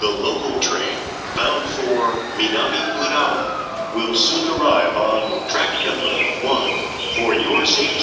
The local train bound for Minami Urawa will soon arrive on track number one. For your safety,